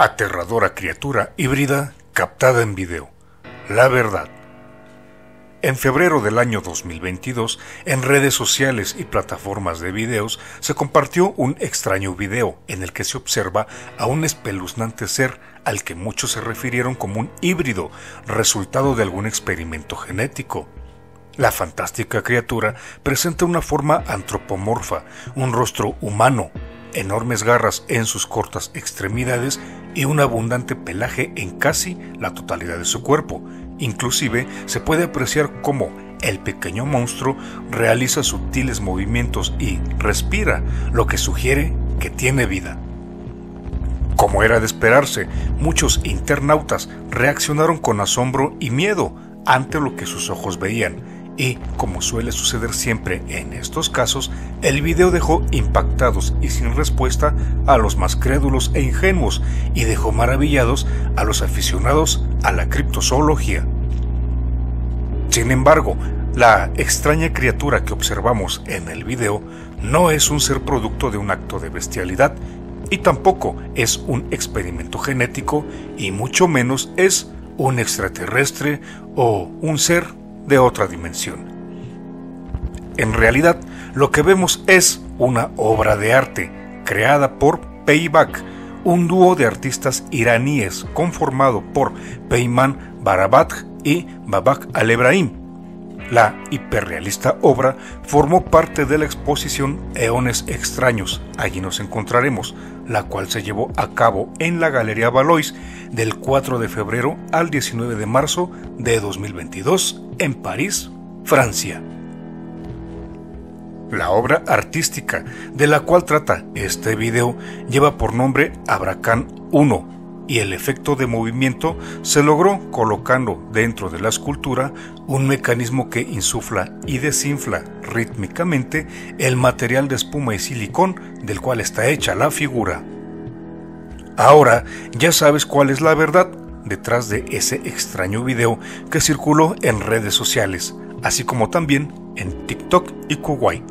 Aterradora criatura híbrida captada en video. La verdad. En febrero del año 2022, en redes sociales y plataformas de videos, se compartió un extraño video en el que se observa a un espeluznante ser al que muchos se refirieron como un híbrido, resultado de algún experimento genético. La fantástica criatura presenta una forma antropomorfa, un rostro humano, enormes garras en sus cortas extremidades y un abundante pelaje en casi la totalidad de su cuerpo. Inclusive se puede apreciar cómo el pequeño monstruo realiza sutiles movimientos y respira, lo que sugiere que tiene vida. Como era de esperarse, muchos internautas reaccionaron con asombro y miedo ante lo que sus ojos veían, y, como suele suceder siempre en estos casos, el video dejó impactados y sin respuesta a los más crédulos e ingenuos y dejó maravillados a los aficionados a la criptozoología. Sin embargo, la extraña criatura que observamos en el video no es un ser producto de un acto de bestialidad y tampoco es un experimento genético y mucho menos es un extraterrestre o un ser de otra dimensión. En realidad, lo que vemos es una obra de arte creada por Payback, un dúo de artistas iraníes conformado por Peyman Barabat y Babak Alebrahim. La hiperrealista obra formó parte de la exposición Eones Extraños, allí nos encontraremos, la cual se llevó a cabo en la Galería Valois del 4 de febrero al 19 de marzo de 2022 en París, Francia. La obra artística de la cual trata este video lleva por nombre Abracán 1 y el efecto de movimiento se logró colocando dentro de la escultura un mecanismo que insufla y desinfla rítmicamente el material de espuma y silicón del cual está hecha la figura. Ahora ya sabes cuál es la verdad detrás de ese extraño video que circuló en redes sociales, así como también en TikTok y Kuwait.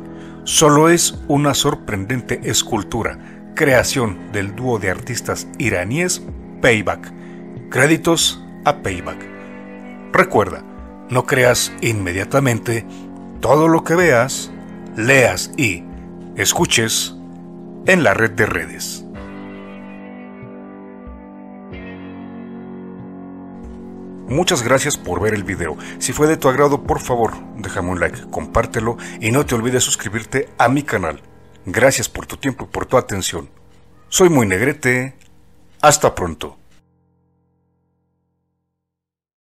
Solo es una sorprendente escultura, creación del dúo de artistas iraníes Payback. Créditos a Payback. Recuerda, no creas inmediatamente todo lo que veas, leas y escuches en la red de redes. Muchas gracias por ver el video. Si fue de tu agrado, por favor, déjame un like, compártelo y no te olvides suscribirte a mi canal. Gracias por tu tiempo y por tu atención. Soy muy negrete. Hasta pronto.